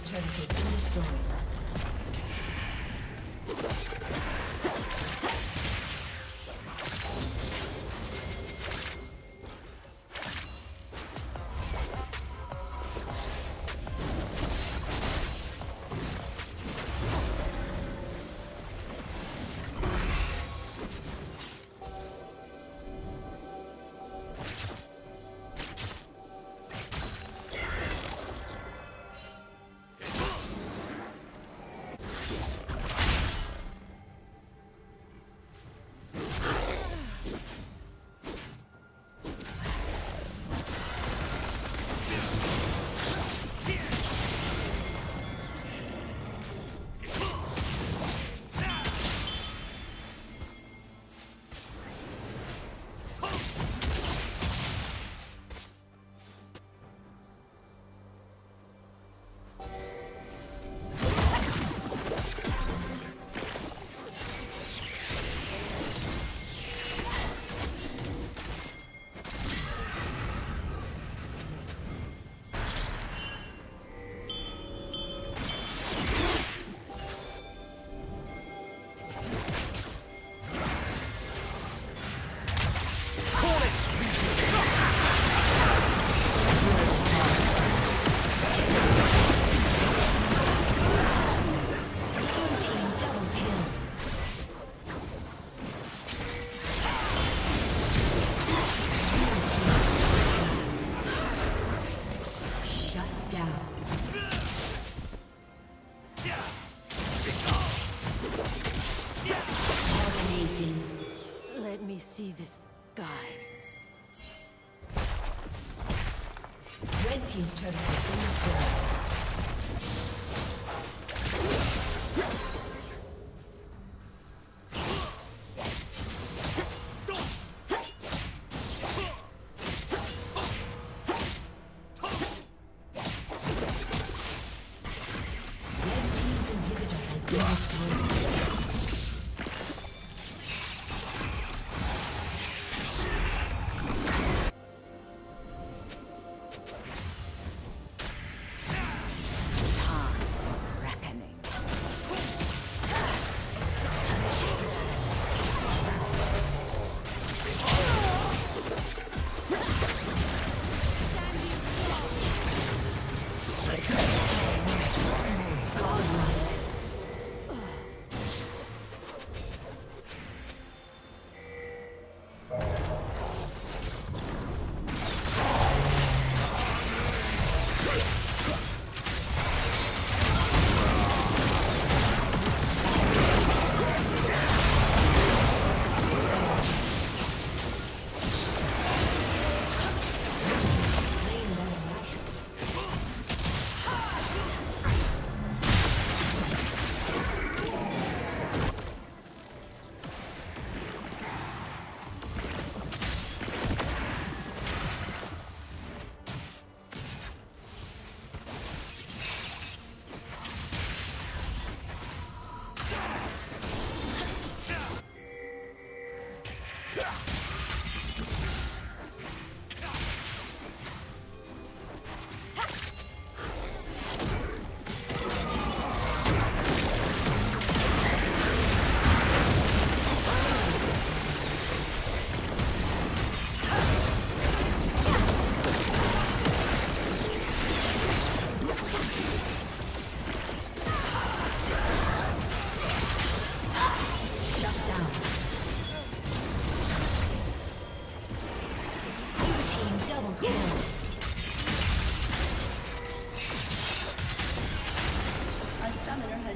Team's turret team's turret